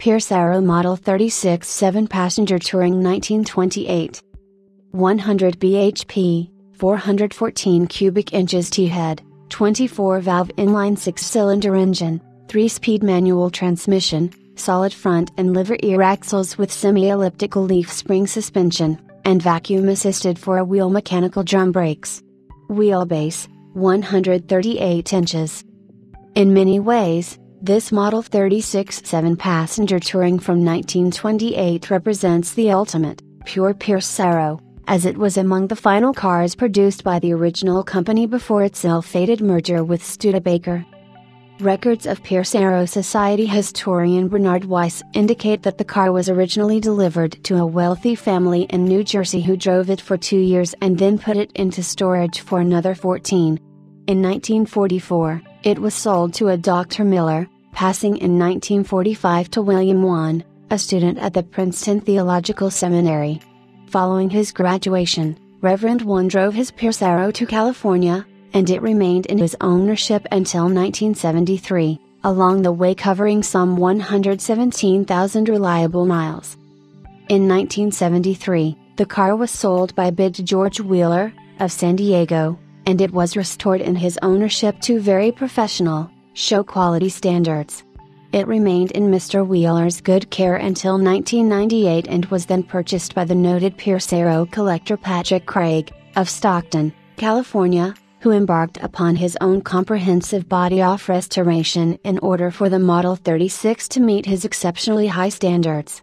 Pierce Arrow Model 36 7 Passenger Touring 1928. 100 bhp, 414 cubic inches T head, 24 valve inline 6 cylinder engine, 3 speed manual transmission, solid front and live rear axles with semi elliptical leaf spring suspension, and vacuum assisted four wheel mechanical drum brakes. Wheelbase 138 inches. In many ways, this Model 36 7 passenger touring from 1928 represents the ultimate, pure Pierce Arrow, as it was among the final cars produced by the original company before its ill fated merger with Studebaker. Records of Pierce Arrow Society historian Bernard Weiss indicate that the car was originally delivered to a wealthy family in New Jersey who drove it for two years and then put it into storage for another 14. In 1944, it was sold to a Dr. Miller, passing in 1945 to William Wan, a student at the Princeton Theological Seminary. Following his graduation, Reverend Wan drove his Pierce Arrow to California, and it remained in his ownership until 1973, along the way covering some 117,000 reliable miles. In 1973, the car was sold by bid to George Wheeler, of San Diego, and it was restored in his ownership to very professional, show quality standards. It remained in Mr. Wheeler's good care until 1998 and was then purchased by the noted Pierce Arrow collector Patrick Craig, of Stockton, California, who embarked upon his own comprehensive body off restoration in order for the Model 36 to meet his exceptionally high standards.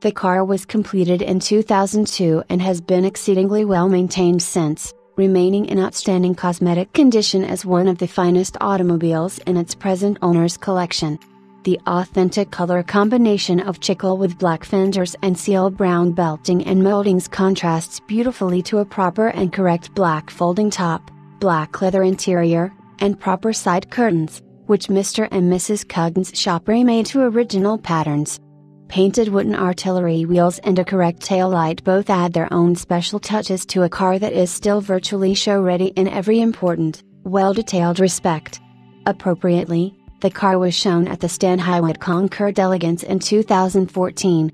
The car was completed in 2002 and has been exceedingly well maintained since, remaining in outstanding cosmetic condition as one of the finest automobiles in its present owner's collection. The authentic color combination of chicle with black fenders and seal brown belting and moldings contrasts beautifully to a proper and correct black folding top black leather interior, and proper side curtains, which Mr. and Mrs. Cuggin's shop remade to original patterns. Painted wooden artillery wheels and a correct tail light both add their own special touches to a car that is still virtually show ready in every important, well detailed respect. Appropriately, the car was shown at the Stan Hywet Concours d'Elegance in 2014.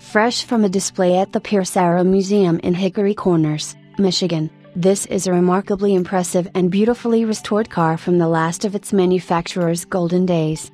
Fresh from a display at the Pierce Arrow Museum in Hickory Corners, Michigan. This is a remarkably impressive and beautifully restored car from the last of its manufacturer's golden days.